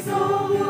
soul.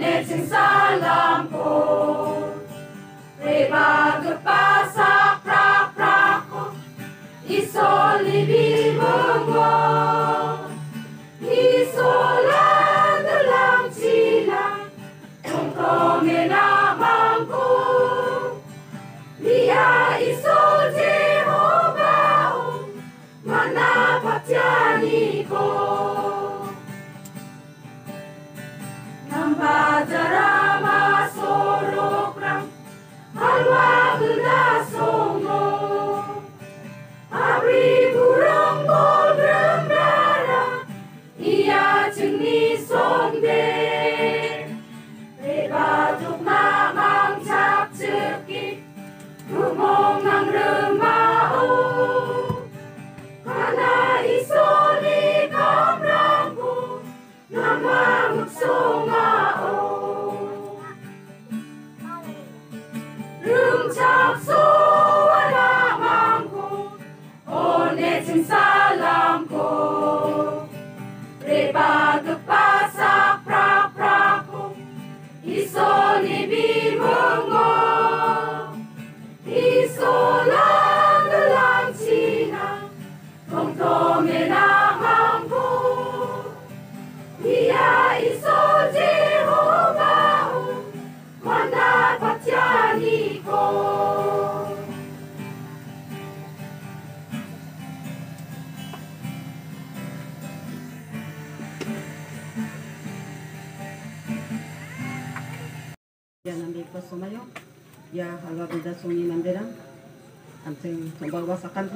One cing salamku Reba kepasak prak praku Iso Reba kepasak prak praku Iso ni bimengo Iso lang cina Tong Ya, halo, bisa suami mandera. Sampai jumpa, gua sakan